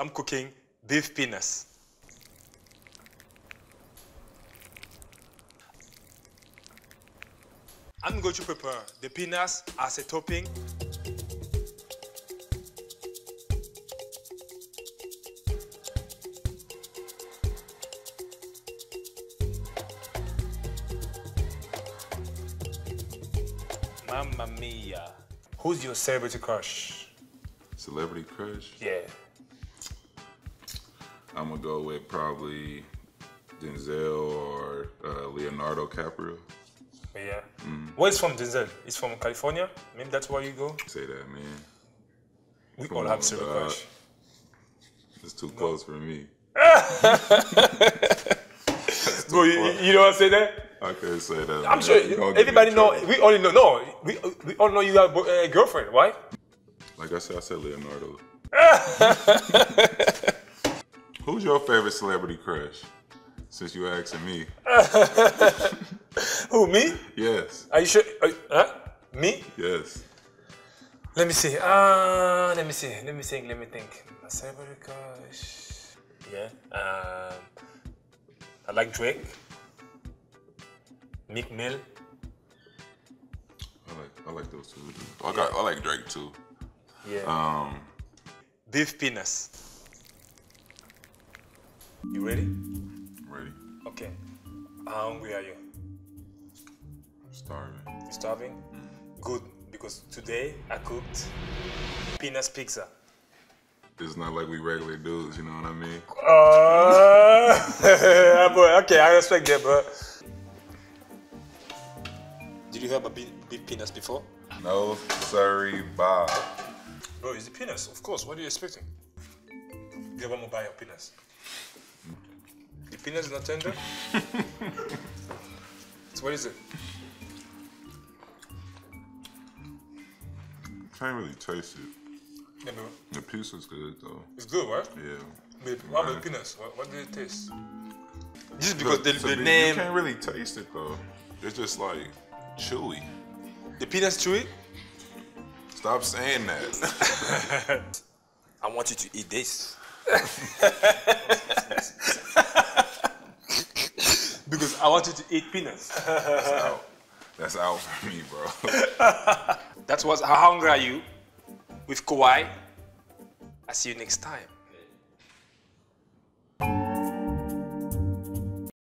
I'm cooking beef peanuts. I'm going to prepare the peanuts as a topping. Mamma mia. Who's your celebrity crush? Celebrity crush? Yeah. I'm gonna go with probably Denzel or uh, Leonardo DiCaprio. Yeah. Where is from Denzel? He's from California? Maybe that's where you go? Say that, man. We Come all have celebrity crush. It's too close for me. Bro, you, you don't say that? I can't say that. I'm man. sure You gonna get me everybody know. We only know. No, we, we all know you have a girlfriend, right? Like I said, I said Leonardo. Who's your favorite celebrity crush? Since you asking me. Who me? Yes. Are you sure? Are you- huh? Me? Yes. Let me see. Uh, let me see. Let me think. Let me think. A celebrity crush. Yeah. Um, I like Drake. Meek Mill. I like I like those two. I, got, I like Drake too. Yeah. Um, Beef peanuts. You ready? ready. Okay. How hungry are you? Starving. You starving? Good, because today I cooked peanuts pizza. It's not like we regular dudes, you know what I mean? Uh, boy, okay, I respect that, but. Did you have a beef peanuts before? No, sorry, Bob. Bro, it's the peanuts, of course. What are you expecting? Give them a buy of peanuts. The is not tender? so what is it? Can't really taste it. Yeah. The piece is good though. It's good, right? Yeah. But what about the peanuts? What, what did it taste? Just because the, So the you name, can't really taste it though. It's just like chewy. the peanuts chewy. Stop saying that. I want you to eat this. because I want you to eat peanuts. That's out. That's out for me, bro. That was How Hungry Are You with Kawhi. I see you next time.